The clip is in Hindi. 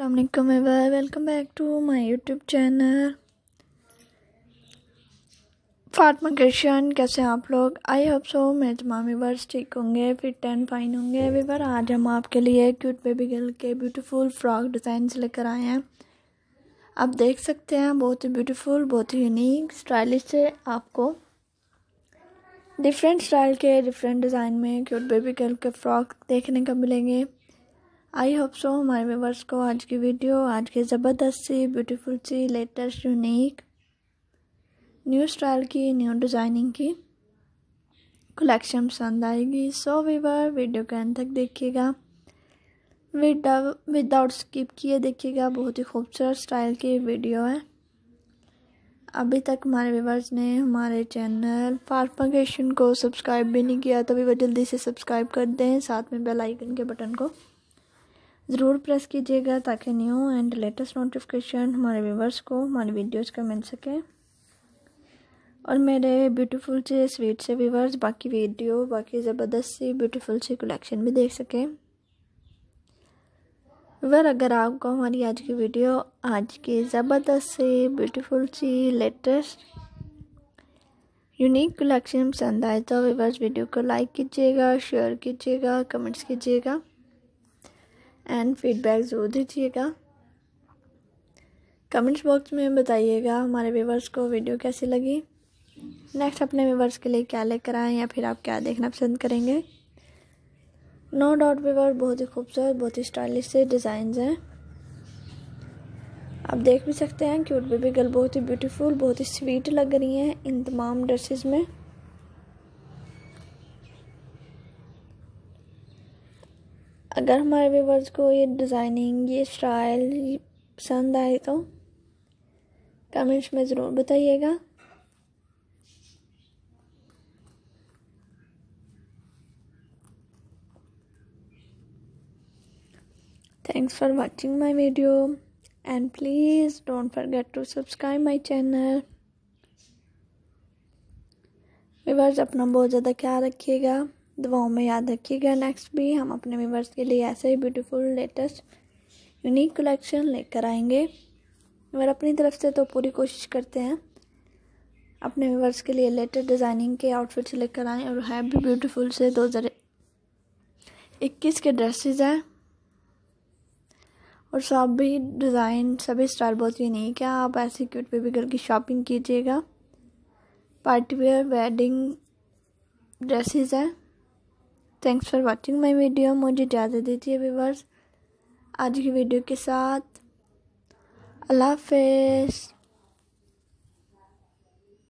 Allam welcome back to my YouTube channel Fatima Krishna कैसे हैं आप लोग? आई होप सो मेरे तमाम वीवर्स ठीक होंगे फिट एंड फाइन होंगे. वीवर आज हम आपके लिए क्यूट बेबी गर्ल के ब्यूटीफुल फ्रॉक डिज़ाइन लेकर आए हैं। आप देख सकते हैं, बहुत ही ब्यूटीफुल बहुत ही यूनिक स्टाइलिश से आपको। डिफरेंट स्टाइल के डिफरेंट डिज़ाइन में क्यूट बेबी गर्ल के फ्रॉक देखने को मिलेंगे। आई होप सो हमारे व्यूवर्स को आज की वीडियो, आज की ज़बरदस्त सी ब्यूटीफुल सी लेटेस्ट यूनिक न्यू स्टाइल की न्यू डिज़ाइनिंग की कलेक्शन पसंद आएगी। सो वीवर वीडियो के अंत तक देखिएगा। विदाउट स्किप किए देखिएगा। बहुत ही खूबसूरत स्टाइल की वीडियो है। अभी तक हमारे व्यूवर्स ने हमारे चैनल फार्फिकेशन को सब्सक्राइब भी नहीं किया तो वीवर जल्दी से सब्सक्राइब कर दें। साथ में बेल आइकन के बटन को। ज़रूर प्रेस कीजिएगा ताकि न्यू एंड लेटेस्ट नोटिफिकेशन हमारे व्यूवर्स को, हमारी वीडियोस का मिल सके। और मेरे ब्यूटीफुल से स्वीट से व्यूवर्स बाकी वीडियो बाकी ज़बरदस्त सी ब्यूटीफुल सी कलेक्शन भी देख सकें। व्यूवर अगर आपको हमारी आज की वीडियो आज की ज़बरदस्त सी ब्यूटीफुल सी लेटेस्ट यूनिक कलेक्शन पसंद आए तो वीवर्स वीडियो को लाइक कीजिएगा शेयर कीजिएगा कमेंट्स कीजिएगा। एंड फीडबैक ज़रूर दीजिएगा। कमेंट्स बॉक्स में बताइएगा हमारे व्यूवर्स को वीडियो कैसी लगी। नेक्स्ट अपने व्यूवर्स के लिए क्या लेकर आए या फिर आप क्या देखना पसंद करेंगे। नो डाउट व्यूवर बहुत ही खूबसूरत, बहुत ही स्टाइलिश से डिज़ाइन हैं। आप देख भी सकते हैं क्यूट बेबी गर्ल बहुत ही ब्यूटीफुल बहुत ही स्वीट लग रही हैं इन तमाम ड्रेसेस में। अगर हमारे व्यूवर्स को ये डिज़ाइनिंग ये स्टाइल पसंद आए तो कमेंट्स में ज़रूर बताइएगा। Thanks for watching my video and please don't forget to subscribe my channel. Viewers अपना बहुत ज़्यादा ख्याल रखिएगा। दुआओं में याद रखिएगा। नेक्स्ट भी हम अपने व्यूवर्स के लिए ऐसे ही ब्यूटीफुल लेटेस्ट यूनिक कलेक्शन लेकर आएँगे। और अपनी तरफ़ से तो पूरी कोशिश करते हैं अपने व्यूवर्स के लिए लेटेस्ट डिज़ाइनिंग के आउटफिट्स लेकर आएँ और है भी ब्यूटीफुल से दो हज़ार इक्कीस के ड्रेसेस हैं। और सब भी डिज़ाइन सभी स्टाइल बहुत यूनिक है। आप ऐसे क्यूट बेबी गर्ल की शॉपिंग कीजिएगा। पार्टी वेयर वेडिंग ड्रेसेस हैं। Thanks for watching my video मुझे इजाज़त दीजिए व्यूवर्स आज की वीडियो के साथ. अल्लाह हाफिज़.